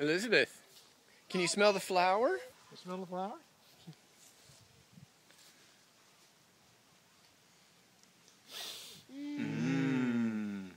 Elizabeth, can you smell the flower? You smell the flower? mm. mm.